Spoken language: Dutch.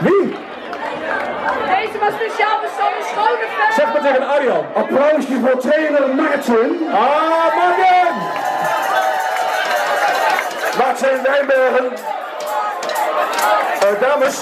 Wie? Deze was speciaal voor Sanne Schoneveld. Zeg maar tegen Arjan. Applausje voor trainer Martin. Ah, Martin! Martin Wijnbergen. Uh, dames,